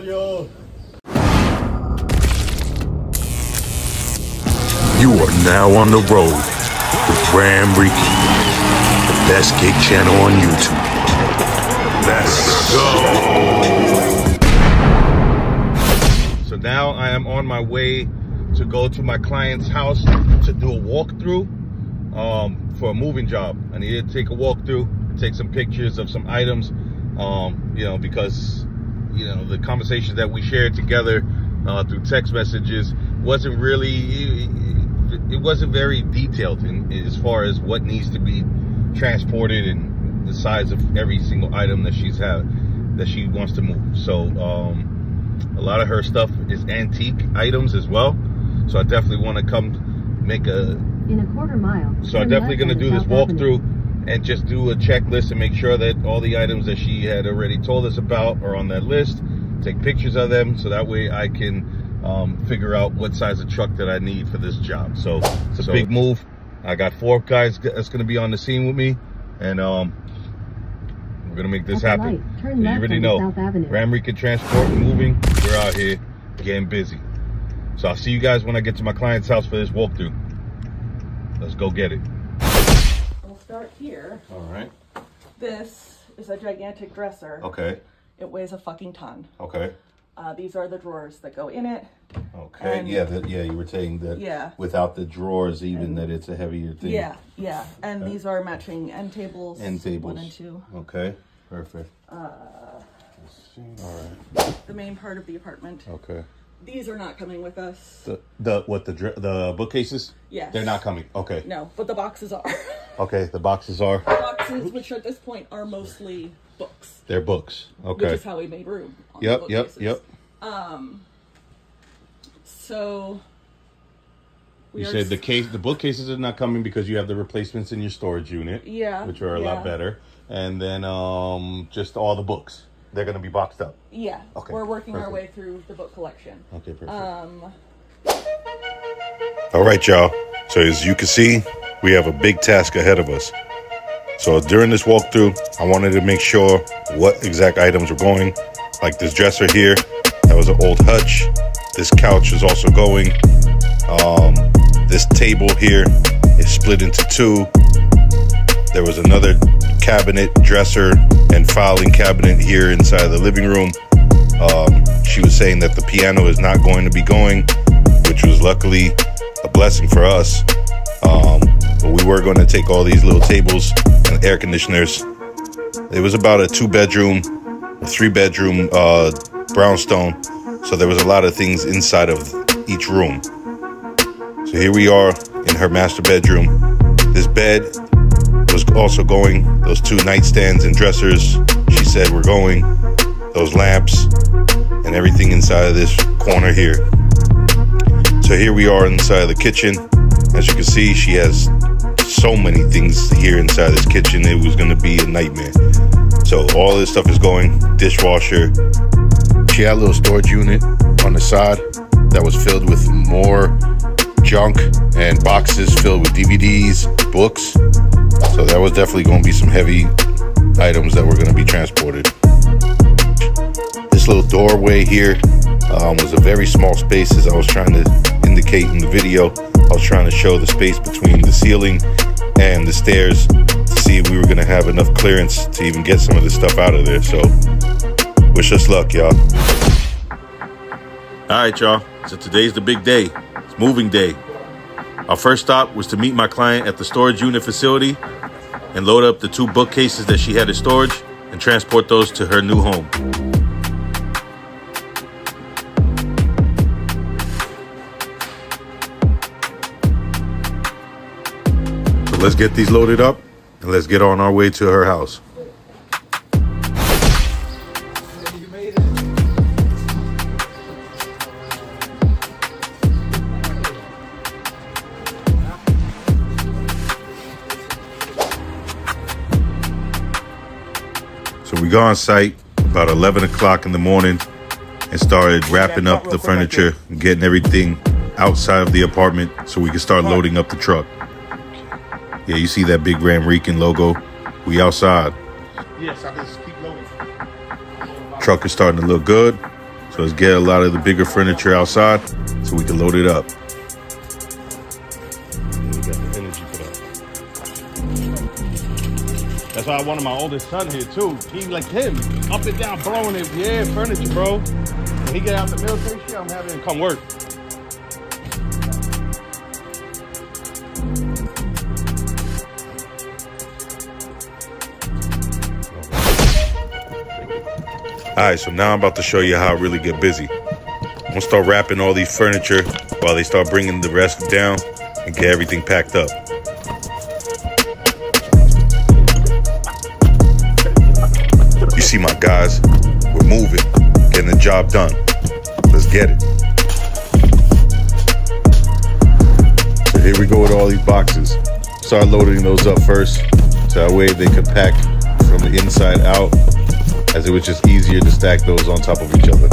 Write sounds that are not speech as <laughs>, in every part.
God. You are now on the road with Ram Ricky, the best gig channel on YouTube. Let's go. So now I am on my way to go to my client's house to do a walkthrough um, for a moving job. I needed to take a walkthrough, take some pictures of some items, um, you know, because, you know, the conversations that we shared together uh, through text messages wasn't really, it wasn't very detailed in, as far as what needs to be transported and the size of every single item that she's had, that she wants to move. So, um, a lot of her stuff is antique items as well. So I definitely want to come make a. In a quarter mile. So I'm definitely going to do this walkthrough and just do a checklist and make sure that all the items that she had already told us about are on that list. Take pictures of them so that way I can um, figure out what size of truck that I need for this job. So it's a so, big move. I got four guys that's going to be on the scene with me, and um, we're going to make this happen. Turn you already know. Ramrican Transport Moving. We're out here getting busy. So I'll see you guys when I get to my client's house for this walkthrough. Let's go get it. Start here. All right. This is a gigantic dresser. Okay. It weighs a fucking ton. Okay. Uh, these are the drawers that go in it. Okay. And yeah. The, yeah. You were saying that. Yeah. Without the drawers, even and, that it's a heavier thing. Yeah. Yeah. And uh, these are matching end tables. End tables. One and two. Okay. Perfect. Uh. All right. The main part of the apartment. Okay. These are not coming with us. The the what the the bookcases? Yes. They're not coming. Okay. No, but the boxes are. <laughs> okay, the boxes are. The boxes, which at this point are mostly books. They're books. Okay. Which is how we made room. yep. Yep. Yep. Um. So. You said the case, the bookcases are not coming because you have the replacements in your storage unit. Yeah. Which are a yeah. lot better, and then um just all the books they're going to be boxed up. Yeah. Okay. We're working perfect. our way through the book collection. Okay, perfect. Um. All right, y'all. So as you can see, we have a big task ahead of us. So during this walkthrough, I wanted to make sure what exact items were going. Like this dresser here, that was an old hutch. This couch is also going. Um, this table here is split into two. There was another cabinet, dresser, and filing cabinet here inside the living room. Um, she was saying that the piano is not going to be going, which was luckily a blessing for us. Um, were going to take all these little tables and air conditioners. It was about a two bedroom, three bedroom uh, brownstone. So there was a lot of things inside of each room. So here we are in her master bedroom. This bed was also going. Those two nightstands and dressers, she said, were going. Those lamps and everything inside of this corner here. So here we are inside of the kitchen. As you can see, she has so many things here inside this kitchen. It was going to be a nightmare. So all this stuff is going. Dishwasher. She had a little storage unit on the side that was filled with more junk and boxes filled with DVDs, books. So that was definitely going to be some heavy items that were going to be transported. This little doorway here um, was a very small space as I was trying to indicate in the video. I was trying to show the space between the ceiling and the stairs to see if we were going to have enough clearance to even get some of this stuff out of there. So wish us luck, y'all. All right, y'all. So today's the big day It's moving day. Our first stop was to meet my client at the storage unit facility and load up the two bookcases that she had in storage and transport those to her new home. Let's get these loaded up and let's get on our way to her house. So we got on site about 11 o'clock in the morning and started wrapping up the furniture and getting everything outside of the apartment so we could start loading up the truck. Yeah, you see that big Ramrican logo? We outside. Yes, I can just keep loading. Truck is starting to look good. So let's get a lot of the bigger furniture outside so we can load it up. That's why I wanted my oldest son here too. He like him, up and down, blowing it. Yeah, furniture, bro. When he get out the military shit, I'm having him come work. All right, so now I'm about to show you how I really get busy. I'm gonna start wrapping all these furniture while they start bringing the rest down and get everything packed up. You see my guys, we're moving, getting the job done. Let's get it. So here we go with all these boxes. Start loading those up first, so that way they can pack from the inside out as it was just easier to stack those on top of each other.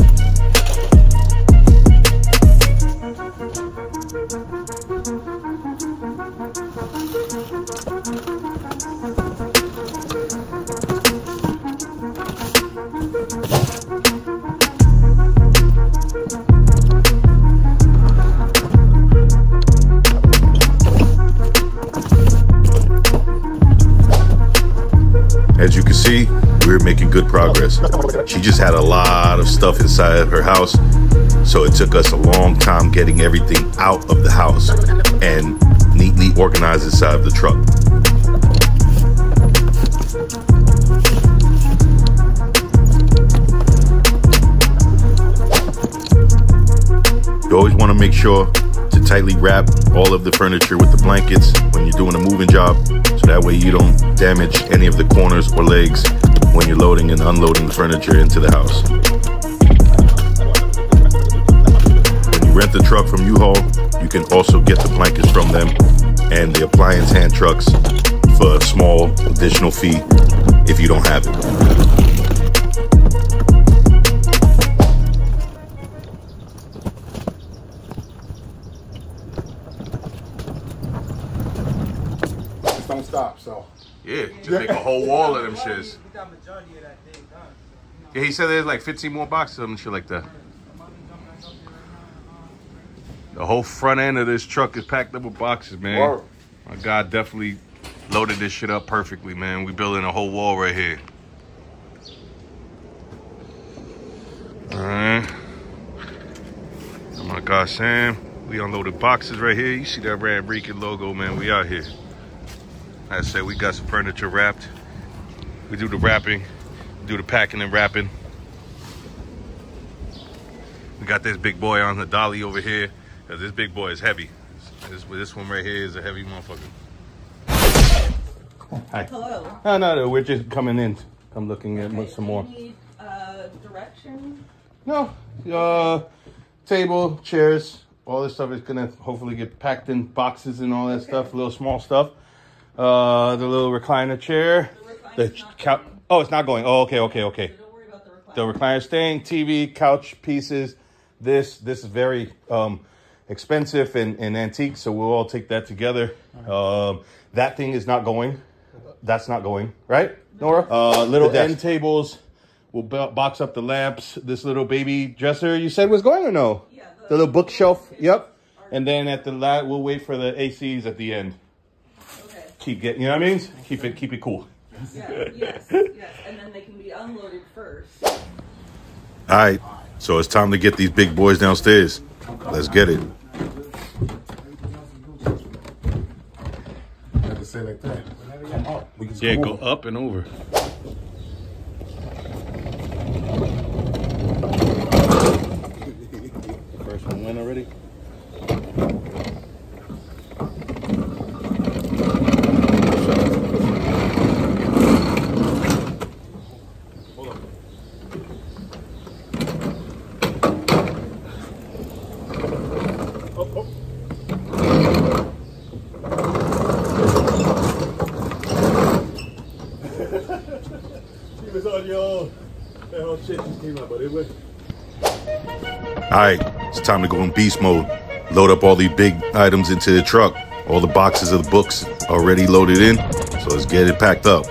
As you can see, we're making good progress. She just had a lot of stuff inside her house, so it took us a long time getting everything out of the house and neatly organized inside of the truck. You always want to make sure tightly wrap all of the furniture with the blankets when you're doing a moving job so that way you don't damage any of the corners or legs when you're loading and unloading the furniture into the house. When you rent the truck from U-Haul, you can also get the blankets from them and the appliance hand trucks for a small additional fee if you don't have it. Yeah, just make a whole wall of them shits. Yeah, he said there's like 15 more boxes of them shit like that. The whole front end of this truck is packed up with boxes, man. Word. My God definitely loaded this shit up perfectly, man. We building a whole wall right here. Alright. Oh my God, Sam. We unloaded boxes right here. You see that Ramrican logo, man. We out here. Like I said, we got some furniture wrapped. We do the wrapping, do the packing and wrapping. We got this big boy on the dolly over here. Cause this big boy is heavy. This, this one right here is a heavy motherfucker. Hi. Hello. No, no, no, we're just coming in. I'm looking at Okay, some more. You need uh, direction. No, uh, table, chairs, all this stuff is gonna hopefully get packed in boxes and all that stuff, little small stuff. Uh, the little recliner chair, The the couch. Oh, it's not going. Oh, okay, okay, okay. So don't worry about the recliner. The recliner staying, TV, couch pieces. This this is very um, expensive and, and antique, so we'll all take that together. Um, that thing is not going. That's not going, right, Nora? Uh, little The desk. end tables. We'll box up the lamps. This little baby dresser you said was going or no? Yeah, the- The little bookshelf. Yep. And then at the la we'll wait for the ACs at the end. Okay. Keep getting, you know what I mean? Keep it, keep it cool. Yeah. Yes. yes. And then they can be unloaded first. All right, so it's time to get these big boys downstairs. Let's get it. you have to say like up. Yeah, come go up and over. First one win already? He was on your that whole shit just came out, but it was All right, it's time to go in beast mode. Load up all these big items into the truck. All the boxes of the books already loaded in, so let's get it packed up.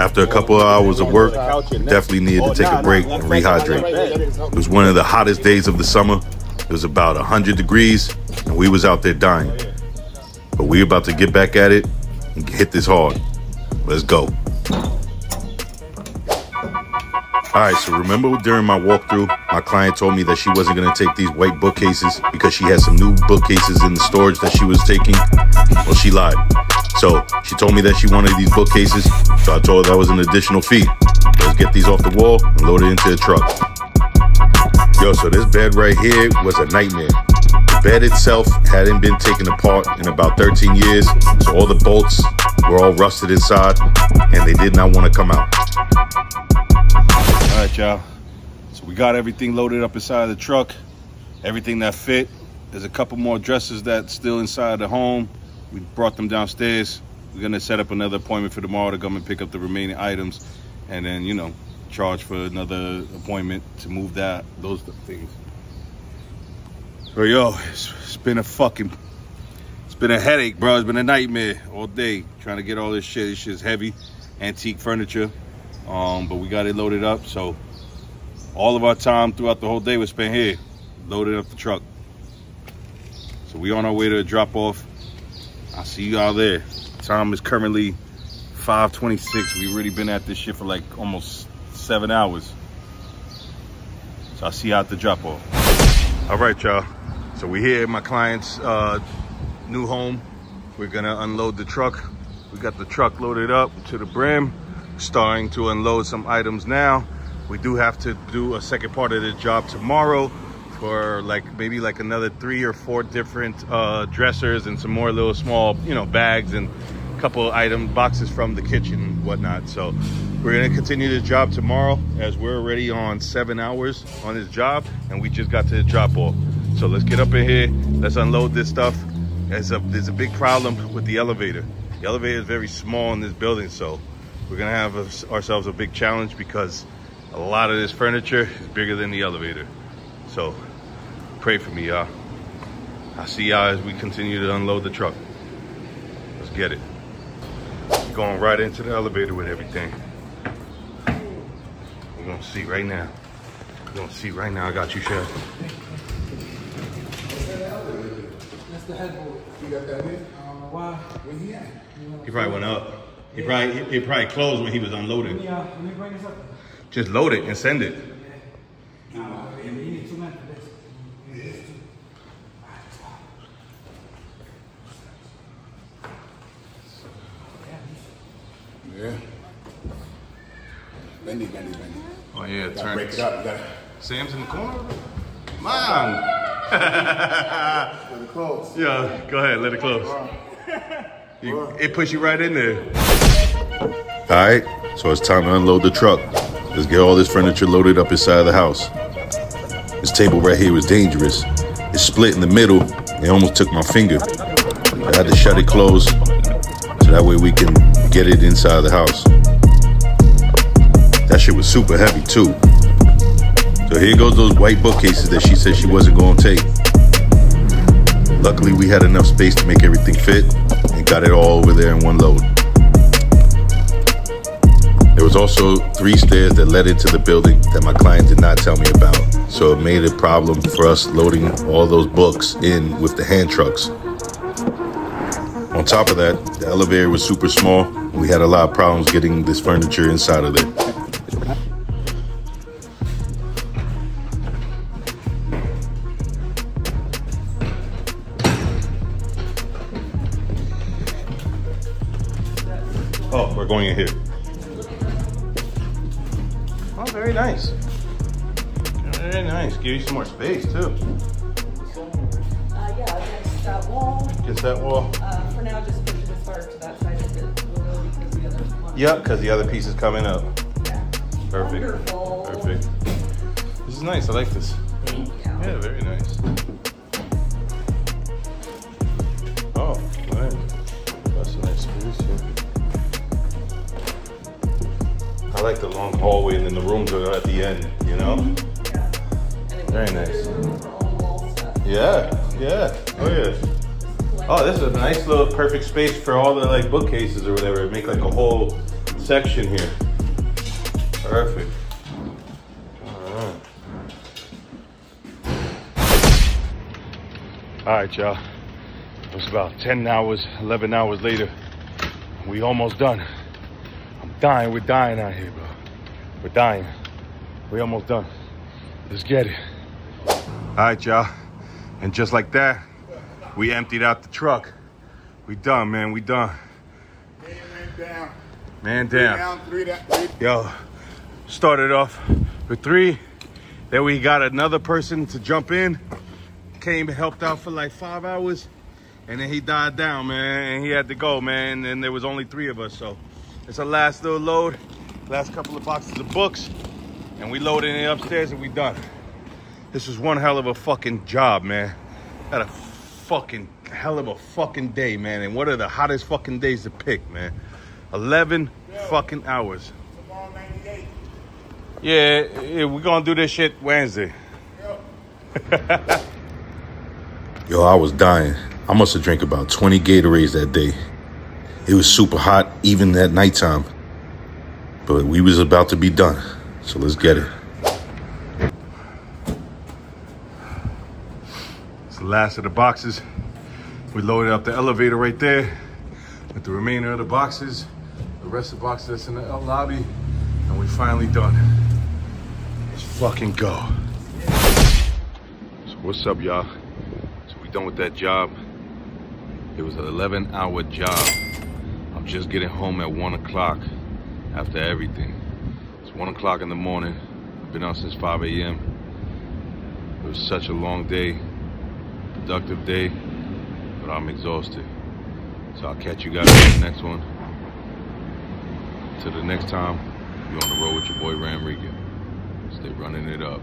After a couple of hours of work, definitely needed to take a break and rehydrate. It was one of the hottest days of the summer. It was about 100 degrees, and we was out there dying. We about to get back at it and hit this hard. Let's go. All right, so remember during my walkthrough, my client told me that she wasn't gonna take these white bookcases because she had some new bookcases in the storage that she was taking. Well, she lied. So she told me that she wanted these bookcases, so I told her that was an additional fee. Let's get these off the wall and load it into the truck. Yo, so this bed right here was a nightmare. Bed itself hadn't been taken apart in about 13 years, so all the bolts were all rusted inside, and they did not want to come out. All right, y'all. So we got everything loaded up inside of the truck. Everything that fit. There's a couple more dresses that's still inside the home. We brought them downstairs. We're gonna set up another appointment for tomorrow to come and pick up the remaining items, and then you know charge for another appointment to move that those things. So yo, it's, it's been a fucking, it's been a headache, bro. It's been a nightmare all day trying to get all this shit. This shit's heavy, antique furniture um, but we got it loaded up. So all of our time throughout the whole day was spent here, loading up the truck. So we on our way to drop off. I'll see you all there. Time is currently 5.26. We've already been at this shit for like almost seven hours. So I'll see you out the drop off. All right, y'all. So we're here at my client's uh, new home. We're gonna unload the truck. We got the truck loaded up to the brim starting to unload some items now. We do have to do a second part of the job tomorrow for like maybe like another three or four different uh, dressers and some more little small, you know, bags and a couple item boxes from the kitchen and whatnot. So we're gonna continue the job tomorrow as we're already on seven hours on this job and we just got to the drop off. So let's get up in here, let's unload this stuff. There's a, there's a big problem with the elevator. The elevator is very small in this building, so we're gonna have a, ourselves a big challenge because a lot of this furniture is bigger than the elevator. So pray for me, y'all. I'll see y'all as we continue to unload the truck. Let's get it. Going right into the elevator with everything. We're gonna see right now. We're gonna see right now. I got you, Chef. That's the headboard. You got that in? I don't know why. Where he at? He probably went up. He probably he probably closed when he was unloading. Yeah, let me bring this up. Just load it and send it. No, you need two men for this. Yeah. Bendy, bendy, bendy. Oh yeah, gotta break it up. Sam's in the corner. Man. <laughs> put it close. Yeah, go ahead, let it close. You, it puts you right in there. All right, so it's time to unload the truck. Let's get all this furniture loaded up inside of the house. This table right here was dangerous. It split in the middle. It almost took my finger. I had to shut it closed so that way we can get it inside the house. That shit was super heavy too. So here goes those white bookcases that she said she wasn't gonna take. Luckily we had enough space to make everything fit and got it all over there in one load. There was also three stairs that led into the building that my client did not tell me about. So it made a problem for us loading all those books in with the hand trucks. On top of that, the elevator was super small. We had a lot of problems getting this furniture inside of there. Nice. Give some more space too. Uh, yeah, against that wall. Against that wall. Uh, for now, just push it as far to that side as it will go because the other one. Yep, because the other piece is coming up. Yeah. Perfect. Wonderful. Perfect. This is nice. I like this. Thank you. Yeah, very nice. Oh. That's a nice space here. I like the long hallway and then the rooms are at the end, you know? And it Very nice. Yeah, yeah. Oh, yeah. Oh, this is a nice little perfect space for all the like bookcases or whatever. Make like a whole section here. Perfect. All right. All right, y'all. It's about 10 hours, 11 hours later. We almost done. I'm dying. We're dying out here, bro. We're dying. We almost done. Let's get it. All right, y'all. And just like that, we emptied out the truck. We done, man. We done. Man, down. Man Three down. down, three down. Three. Yo, started off with three. Then we got another person to jump in. Came, helped out for like five hours. And then he died down, man. And he had to go, man. And there was only three of us. So it's a last little load. Last couple of boxes of books. And we loaded it upstairs and we done. This was one hell of a fucking job, man. Had a fucking hell of a fucking day, man. And what are the hottest fucking days to pick, man? 11 fucking hours. Tomorrow, 98. Yeah, yeah, we're gonna do this shit Wednesday. <laughs> Yo, I was dying. I must have drank about 20 Gatorades that day. It was super hot, even at nighttime. But we was about to be done, so let's get it. The last of the boxes. We loaded up the elevator right there with the remainder of the boxes, the rest of the boxes that's in the lobby, and we finally done. Let's fucking go. So what's up, y'all? So we done with that job. It was an 11 hour job. I'm just getting home at one o'clock after everything. It's one o'clock in the morning. I've been out since 5 a.m. It was such a long day, productive day, but I'm exhausted. So I'll catch you guys in the next one. Till the next time, you're on the road with your boy Ramrican. Stay running it up.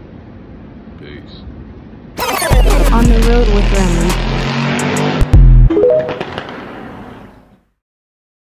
Peace. On the road with Remy.